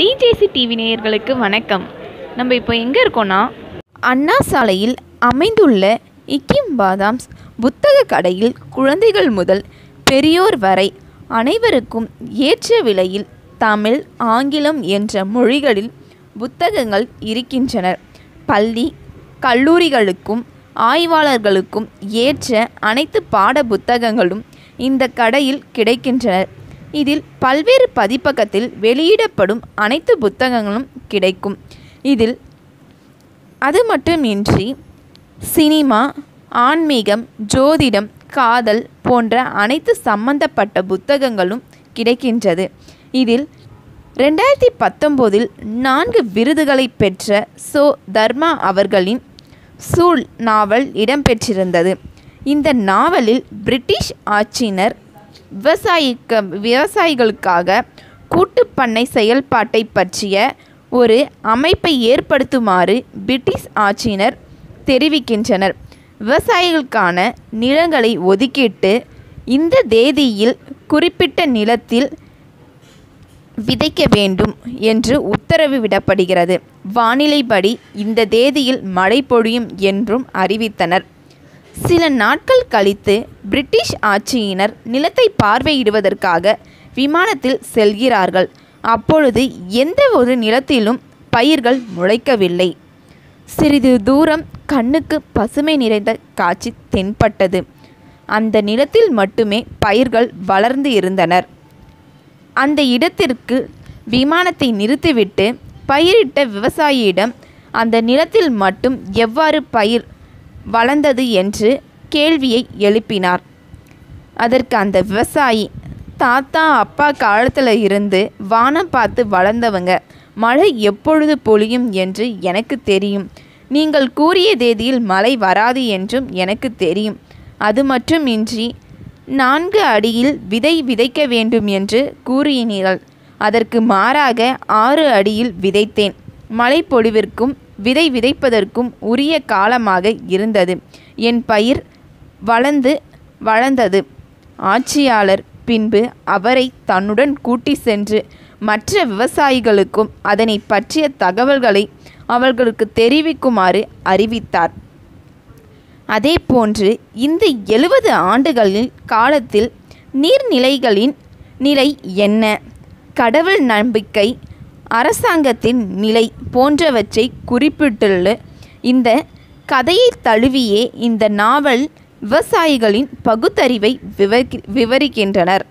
டிஜேசி TV நேயர்களுக்கு வணக்கம். நம்ம இப்போ எங்கே இருக்கோம்னா அண்ணா சாலையில் அமைந்துள்ள இக்கிம் பாதாம்ஸ் புத்தக கடையில் குழந்தைகள் முதல் பெரியோர் வரை அனைவருக்கும் ஏற்ற விலையில் தமிழ் ஆங்கிலம் என்ற மொழிகளில் புத்தகங்கள் இருக்கின்றன பள்ளி கல்லூரிகளுக்கும் ஆய்வாளர்களுக்கும் ஏற்ற அனைத்து பாட புத்தகங்களும் இந்த கடையில் கிடைக்கின்றன. இதில் பல்வேறு பதிப்பகத்தில் வெளியிடப்படும் அனைத்து புத்தகங்களும் கிடைக்கும். இதில் அது மட்டுமின்றி சினிமா ஆன்மீகம் ஜோதிடம் காதல் போன்ற அனைத்து சம்பந்தப்பட்ட புத்தகங்களும் கிடைக்கின்றது. இதில் ரெண்டாயிரத்தி பத்தொம்போதில் நான்கு விருதுகளை பெற்ற சோ தர்மா அவர்களின் சூழ் நாவல் இடம்பெற்றிருந்தது. இந்த நாவலில் பிரிட்டிஷ் ஆட்சியினர் விவசாயிக்க விவசாயிகளுக்காக கூட்டுப்பண்ணை செயல்பாட்டை பற்றிய ஒரு அமைப்பை ஏற்படுத்துமாறு பிரிட்டிஷ் ஆட்சியினர் தெரிவிக்கின்றனர். விவசாயிகளுக்கான நிலங்களை ஒதுக்கிட்டு இந்த தேதியில் குறிப்பிட்ட நிலத்தில் விதைக்க வேண்டும் என்று உத்தரவு விடப்படுகிறது. வானிலைப்படி இந்த தேதியில் மழை பொழியும் என்றும் அறிவித்தனர். சில நாட்கள் கழித்து பிரிட்டிஷ் ஆட்சியினர் நிலத்தை பார்வையிடுவதற்காக விமானத்தில் செல்கிறார்கள். அப்பொழுது எந்த ஒரு நிலத்திலும் பயிர்கள் முளைக்கவில்லை. சிறிது தூரம் கண்ணுக்கு பசுமை நிறைந்த காட்சி தென்பட்டது. அந்த நிலத்தில் மட்டுமே பயிர்கள் வளர்ந்து இருந்தனர். அந்த இடத்திற்கு விமானத்தை நிறுத்திவிட்டு பயிரிட்ட விவசாயியிடம் அந்த நிலத்தில் மட்டும் எவ்வாறு பயிர் வளர்ந்தது என்று கேள்வியை எழுப்பினார். அதற்கு அந்த விவசாயி தாத்தா அப்பா காலத்தில் இருந்து வானம் பார்த்து வளர்ந்தவங்க. மழை எப்பொழுது பொழியும் என்று எனக்கு தெரியும். நீங்கள் கூறிய தேதியில் மழை வராது என்றும் எனக்கு தெரியும். அது மட்டுமின்றி நான்கு அடியில் விதை விதைக்க வேண்டும் என்று கூறினீர்கள். அதற்கு மாறாக ஆறு அடியில் விதைத்தேன். மழை பொழிவிற்கும் விதை விதைப்பதற்கும் உரிய காலமாக இருந்தது. என் பயிர் வளர்ந்து வளர்ந்தது. ஆட்சியாளர் பின்பு அவரை தன்னுடன் கூட்டி சென்று மற்ற விவசாயிகளுக்கும் அதனை பற்றிய தகவல்களை அவர்களுக்கு தெரிவிக்குமாறு அறிவித்தார். அதே போன்று இந்த எழுபது ஆண்டுகளில் காலத்தில் நீர்நிலைகளின் நிலை என்ன? கடவுள் நம்பிக்கை அரசாங்கத்தின் நிலை போன்றவற்றை குறிப்பிட்டுள்ள இந்த கதையை தழுவியே இந்த நாவல் விவசாயிகளின் பகுத்தறிவை விவரி விவரிக்கின்றனர்.